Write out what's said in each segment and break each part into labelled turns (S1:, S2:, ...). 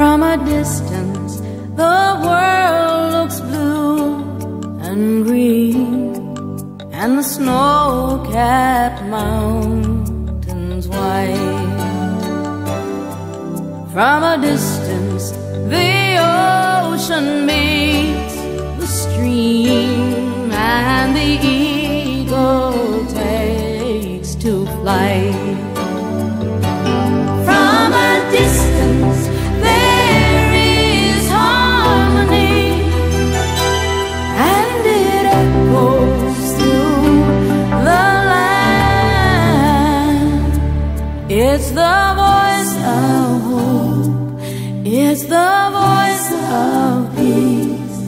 S1: distance, the world looks blue and green, and the snow capped mountains white. From a distance, the ocean meets the stream, and the eagle takes to flight. It's the voice of hope, it's the voice of peace,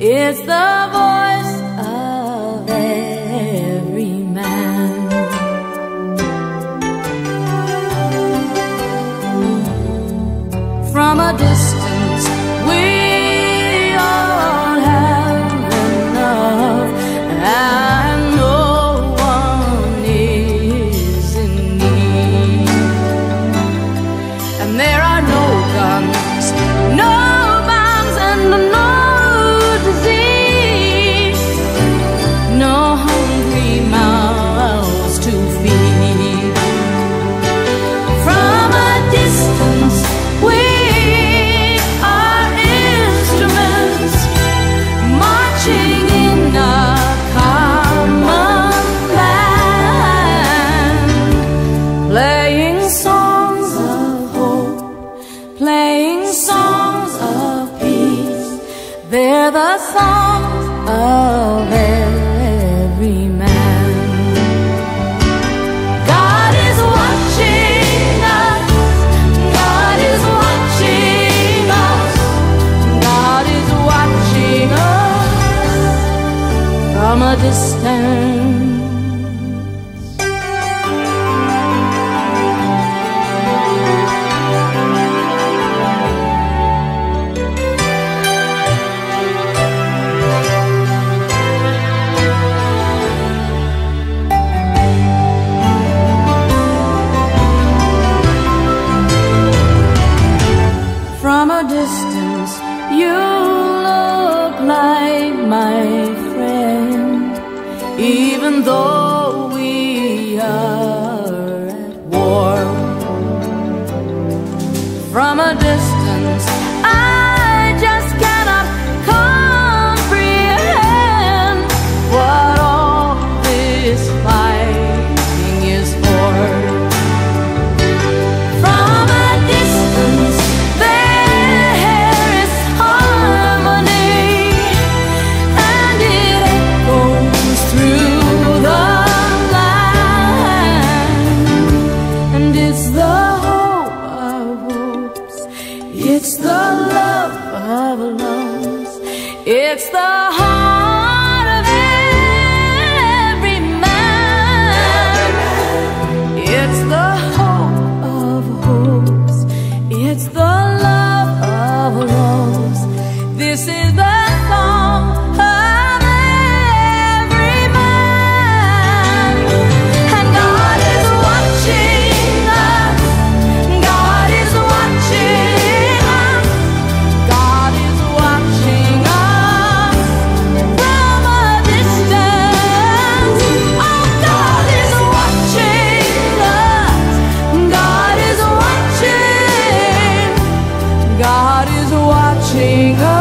S1: it's the voice of every man. from a distance. They're the songs of every man. God is watching us. God is watching us. God is watching us from a distance. Even though we are at war. From a distance, It's the heart. watching